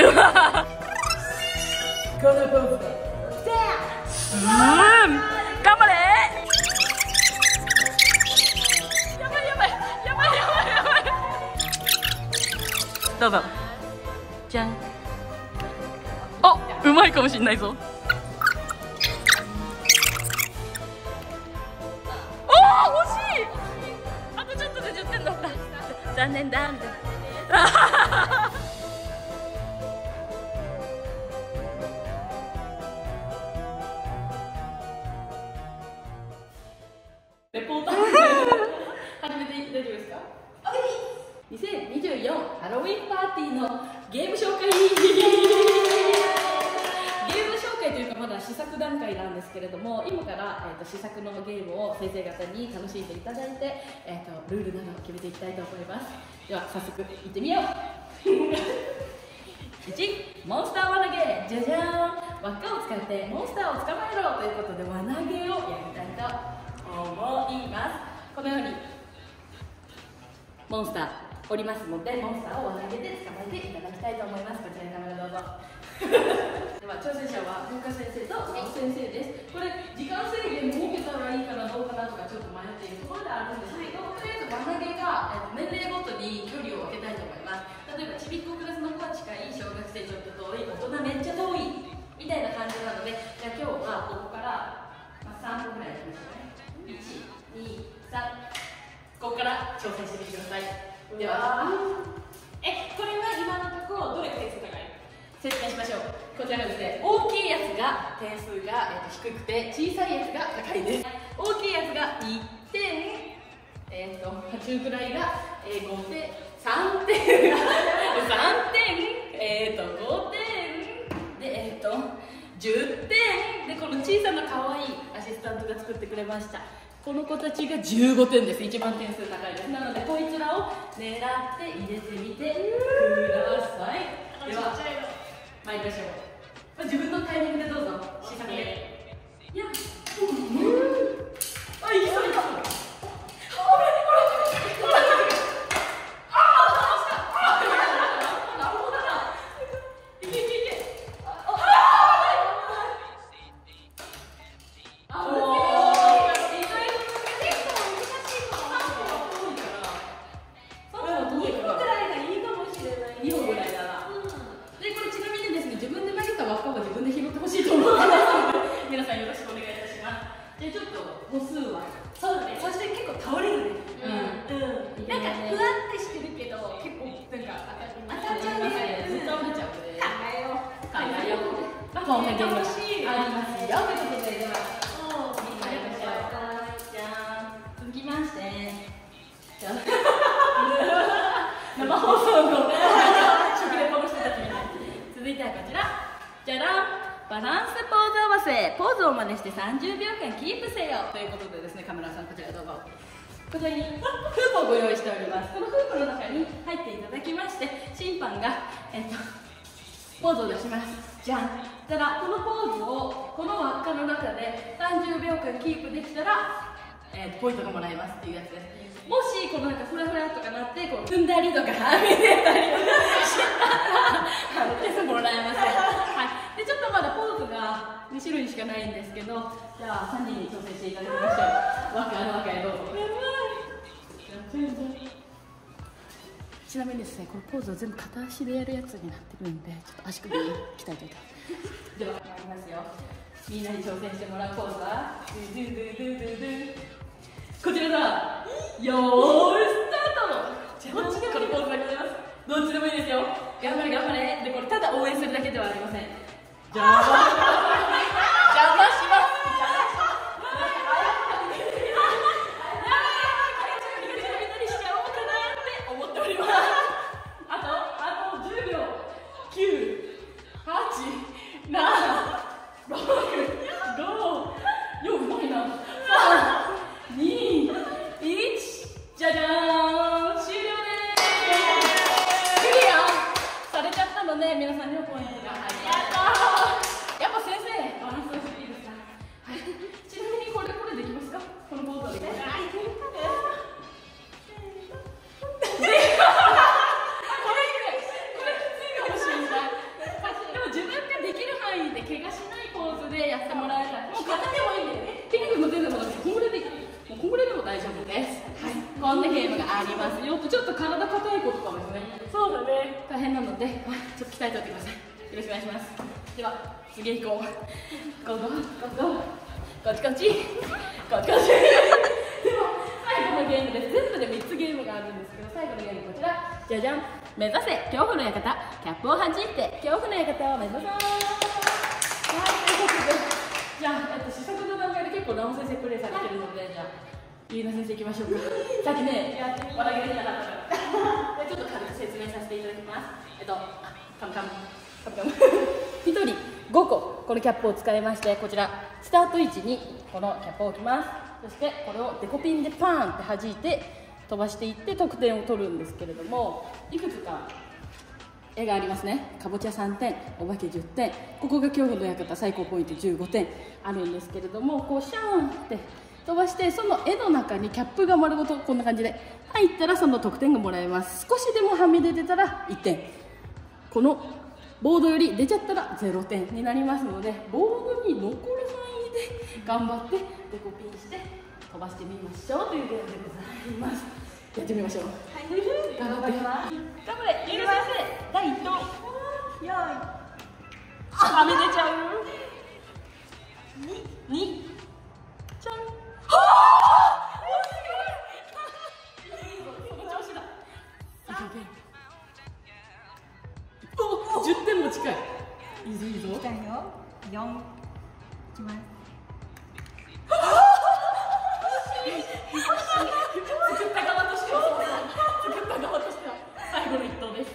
うわこのポーズでうん。頑張れ。やばいやばいやばい。やばいやばいどうぞ。じゃん。あうまいかもしんないぞ。おお惜しい。あとちょっとで10点だった。残念だ。みたいなロウィンパーティーのゲーム紹介ゲーム紹介というかまだ試作段階なんですけれども今から、えー、と試作のゲームを先生方に楽しんでいただいて、えー、とルールなどを決めていきたいと思います。では早速いってみよう1モンスター輪投げじゃじゃーん輪っかを使ってモンスターを捕まえろということで輪投げをやりたいと思います。このようにモンスター。おりますのでモンスターを輪投げで捕まえていただきたいと思います。こちらにカメラどうぞ。では挑戦者は文化先生と青先生です。これ時間制限設けたらいいかなどうかなとかちょっと迷っているところであるんですけどとりあえず輪投げが、えっと、年齢ごとに距離を空けたいと思います。例えばちびっ説明しましょう。こちらがですね大きいやつが点数が、えっと低くて小さいやつが高いです。大きいやつが1点えっ、と中くらいが、えー、5点3点3点えっ、と5点でえっ、と10点。でこの小さな可愛いアシスタントが作ってくれました。この子たちが15点です。一番点数高いです。なのでこいつらを狙って入れてみてください。では参りましょう、まあ、自分のうまあこんなゲームがありますよということでではそう。みんなやりましょうじゃーん続きまして生放送の食レポの人たちみたい続いてはこちらじゃらんバランスポーズ合わせポーズを真似して30秒間キープせよということでですねカメラさんこちらどうぞこちらにフープをご用意しておりますこのフープの中に入っていただきまして審判がえっとポーズを出しますじゃんたらこのポーズをこの輪っかの中で30秒間キープできたら、えーポイントがもらえますっていうやつです。もしこのなんかフラフラとかなってこう踏んだりとかはみ出たりしたらもらえません、はい、でちょっとまだポーズが2種類しかないんですけどじゃあ3人に挑戦していただきましょう。わかるわかる。どうぞちなみにですね、このポーズは全部片足でやるやつになってるんで、ちょっと足首に鍛えておいて。では、参りますよ。みんなに挑戦してもらうポーズは、ドゥドゥドゥドゥドゥドゥこちらだ。よーい、スタート。どっちでもいいこのポーズでございます。どっちでもいいですよ。頑張れ頑張れ。で、これただ応援するだけではありません。邪魔。邪こんなゲームがあります。よちょっと体硬い子とかもですね。そうだね。大変なので、ちょっと鍛えておいてくださいよろしくお願いします。では次行こう。ゴーゴー。ゴーゴーこっちこっちこっちこっちでは最後のゲームです。全部で3つゲームがあるんですけど最後のゲームこちら。じゃじゃん。目指せ。恐怖の館。キャップをはじいて。恐怖の館を目指そう。じゃあ、えっと、試作の段階で結構ラオ先生プレイされてるので、はい、じゃあ。ゆうな先生いきましょうか。さっきねやって笑いが出なかったから。ちょっと軽く説明させていただきます。えっとあカムカム。カムカム。1人5個このキャップを使いましてこちらスタート位置にこのキャップを置きます。そしてこれをデコピンでパーンって弾いて飛ばしていって得点を取るんですけれどもいくつか絵がありますね。かぼちゃ3点お化け10点。ここが恐怖の館最高ポイント15点あるんですけれどもこうシャーンって飛ばしてその絵の中にキャップが丸ごとこんな感じで入ったらその得点がもらえます。少しでもはみ出てたら1点。このボードより出ちゃったら0点になりますのでボードに残る範囲で頑張ってデコピンして飛ばしてみましょうというゲームでございます。やってみましょう。はい頑張って頑張れ。ゆる先生第1投よいはみ出ちゃう2 2お10点も近い。いいぞいいぞ。来たよ。きます。作った側としてはそうだ。作った側としては最後の一投です。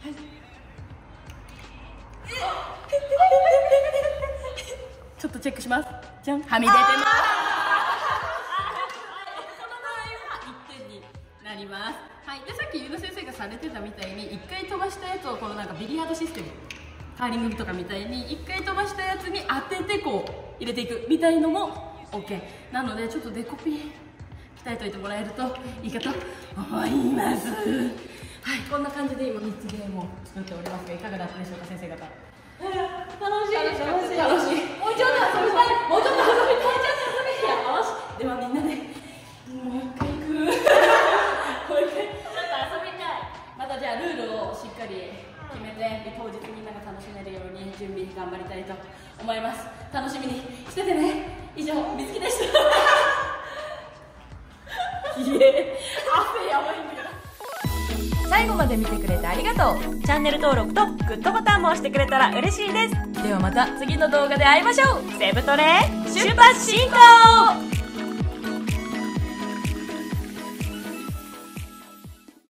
はい。ちょっとチェックします。じゃんはみ出てますなります。はい。でさっきゆうの先生がされてたみたいに1回飛ばしたやつをこのなんかビリヤードシステムカーリングとかみたいに1回飛ばしたやつに当ててこう入れていくみたいのも OK なのでちょっとデコピン鍛えといてもらえるといいかと思います。はい。こんな感じで今3つゲームを作っておりますがいかがだったでしょうか先生方。楽しい楽しい楽しい。楽しい。もうちょっと遊びたい。もうちょっと決めて当日みんなが楽しめるように準備頑張りたいと思います。楽しみに。しててね。以上みつきでした。いえ。汗やばいんだけど最後まで見てくれてありがとう。チャンネル登録とグッドボタンも押してくれたら嬉しいです。ではまた次の動画で会いましょう。セブトレ出発進行